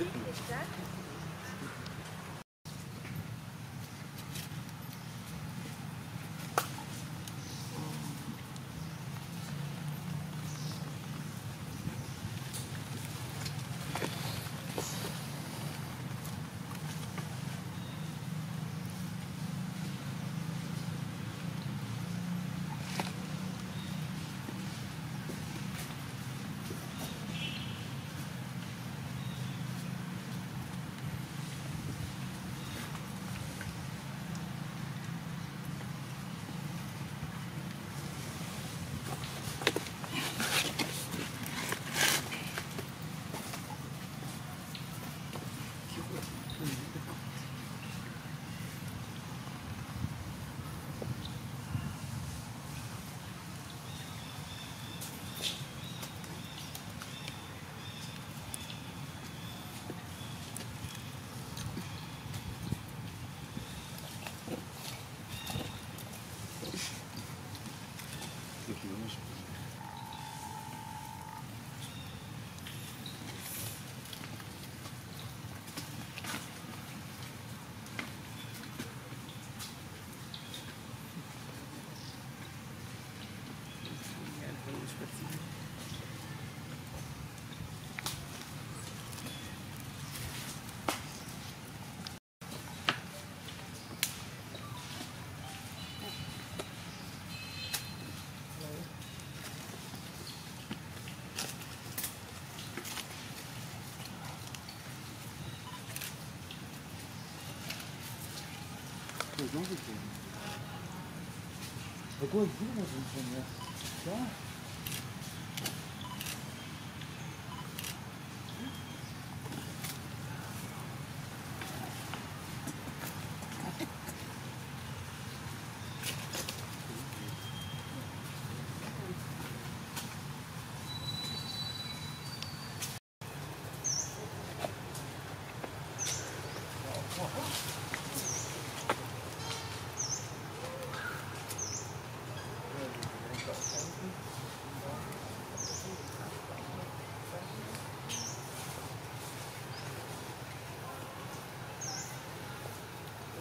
Exactly. Какой выйдем. Такое диво, что нет.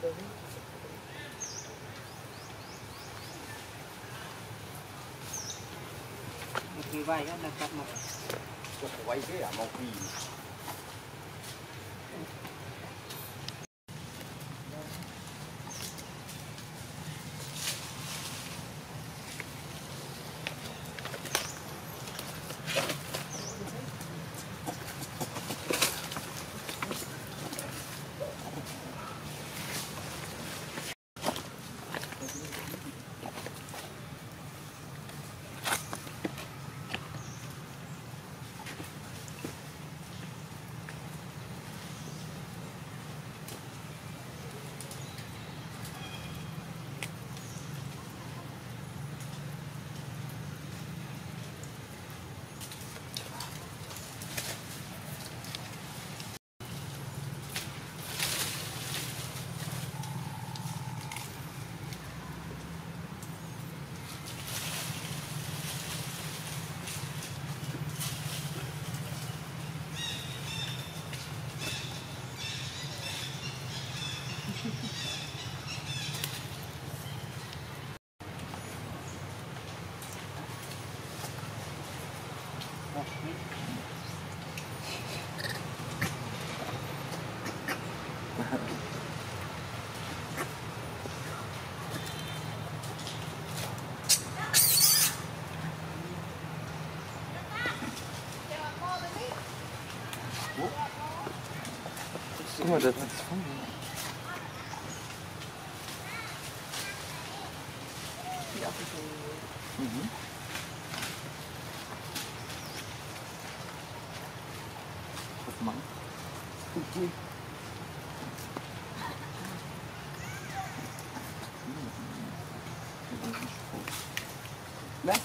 một người vay đó là cặp một quay thế à một vì Guck mal, das ist voll. Was machen? Was?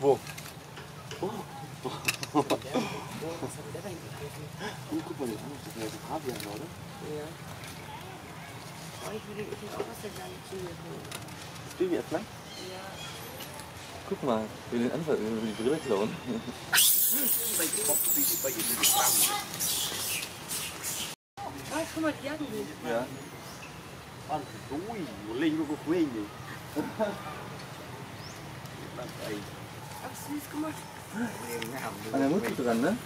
Wo? Oh, guck mal, das ist ja so Pavian, oder? Ja. Oh, ich will auch was der kleine Zwiebel holen. Zwiebel erstmal? Guck mal, wir den Anfang, wir die Brille klauen. Ah, guck mal, die jagen mich. Ja. Làm tay, Ach süß, guck mal. An der Mutter dran, ne?